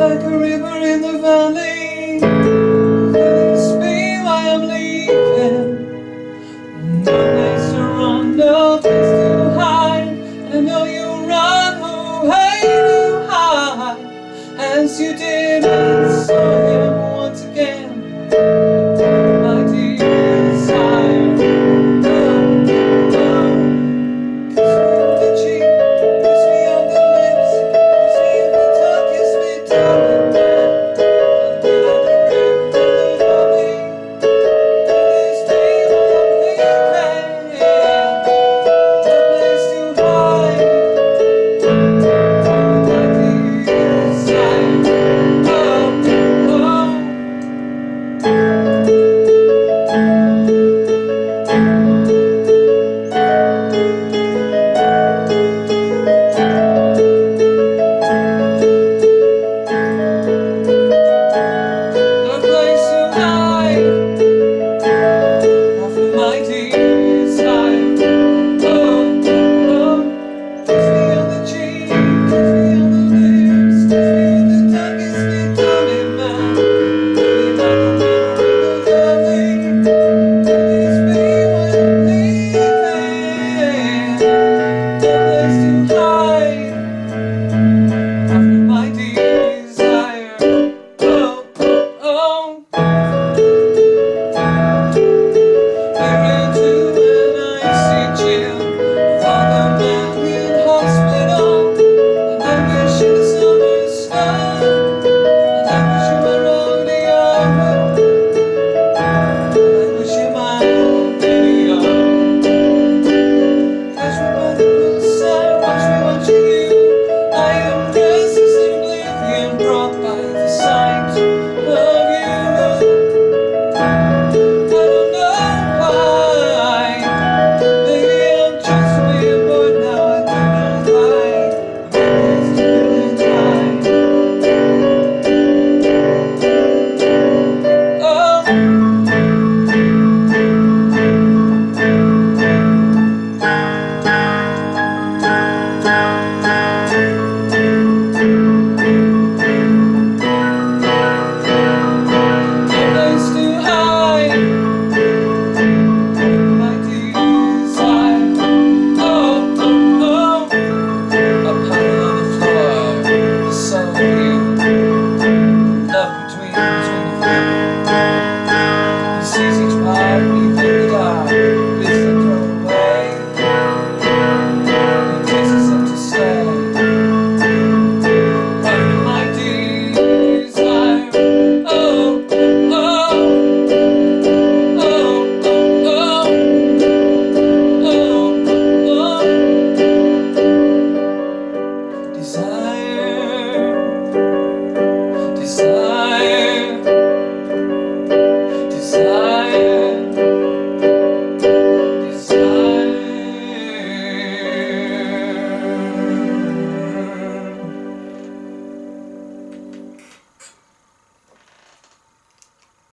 like a river in the valley. This be why I'm leaving. No place to run, no place to hide. And I know you run away, hide. As you did by the sign.